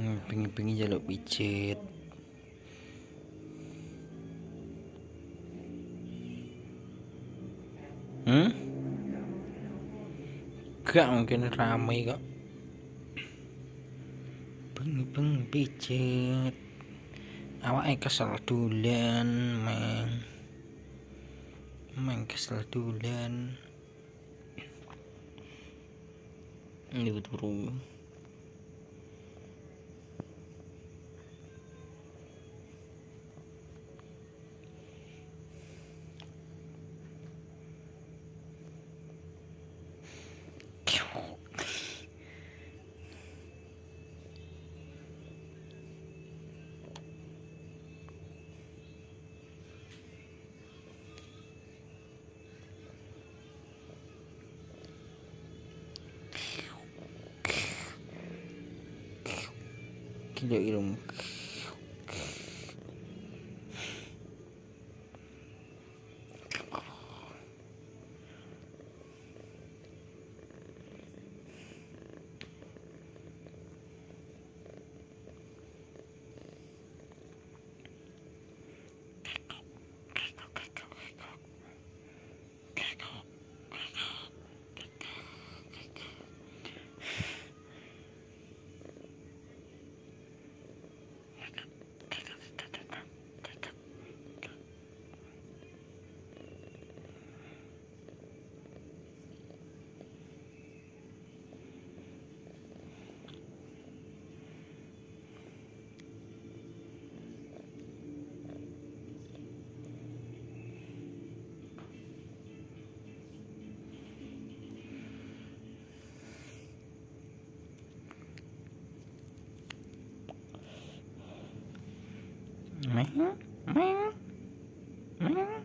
Hmm, pengen-pengen jaluk pijet. Hmm? Gak mungkin ramai kok. Pengen-pengen pijet. Awake kesel dolan, Meng. Meng kesel dolan. Ini betul. Gila ilmu. Meng, meng, meng.